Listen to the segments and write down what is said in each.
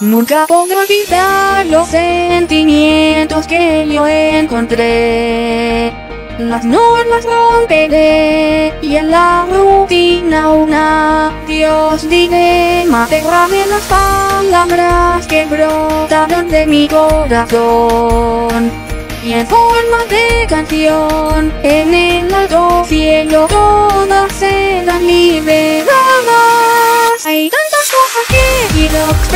Nunca podré olvidar los sentimientos que yo encontré. Las normas romperé y en la rutina una Dios diré Mategrame las palabras que brotaron de mi corazón y en forma de canción en el alto cielo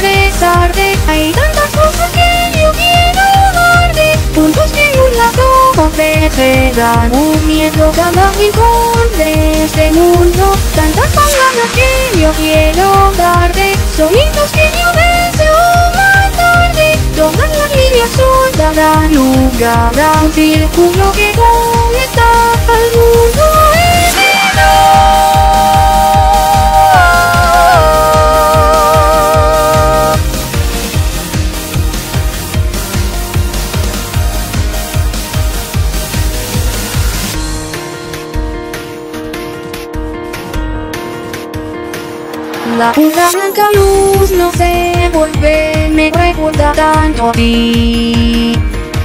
quiero expresarte hay tantas cosas que yo quiero darte. Puntos que un lado ofrecerán un miedo cada rincón de este mundo tantas palabras que yo quiero darte. Sonidos que yo deseo mandarte todas las líneas soltarán lugar a un círculo que conecta al mundo La blanca luz no se vuelve, me recuerda tanto a ti.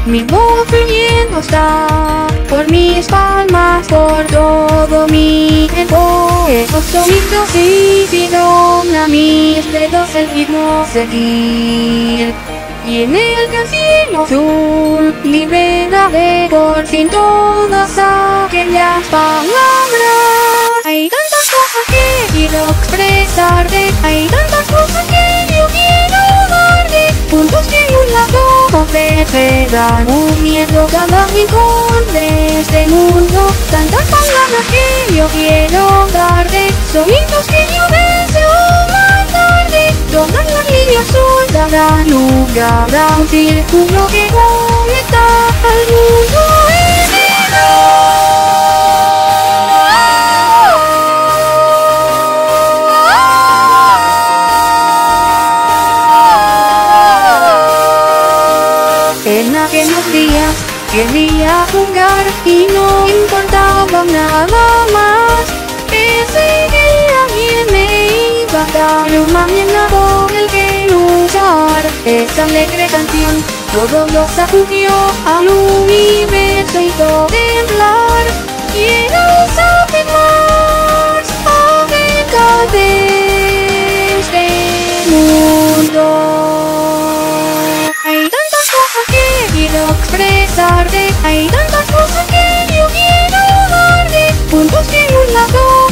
Mi voz fluyendo está por mis palmas, por todo mi cuerpo. Esos sonidos hicieron a mis dedos el ritmo seguir. Y en el cielo azul liberaré por fin todas aquellas palabras. Expresarte, hay tantas cosas que yo quiero darte. Puntos que un lado ofrecerán un miedo cada rincón de este mundo. Tantas palabras que yo quiero darte, sonidos que yo deseo mandarte. Todas las líneas soltarán lugar a un círculo que quería jugar y no importaba nada más. Pensé que alguien me iba a dar un mañana por el que luchar. Esa alegre canción todo lo sacudió al universo hizo temblar. Quiero saber más acerca de este mundo.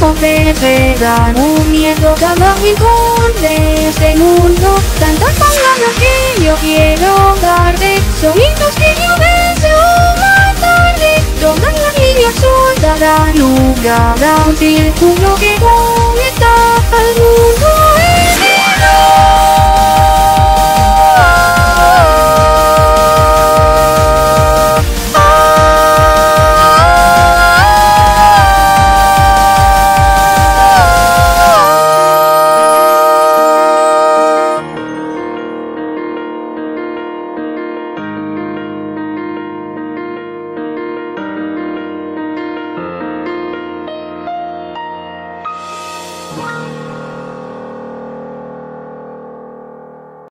Ofrecerán un miedo cada rincón de este mundo. Tantas palabras que yo quiero darte, sonidos que yo deseo mandarte. Todas las líneas soltarán lugar a un círculo que conecta al mundo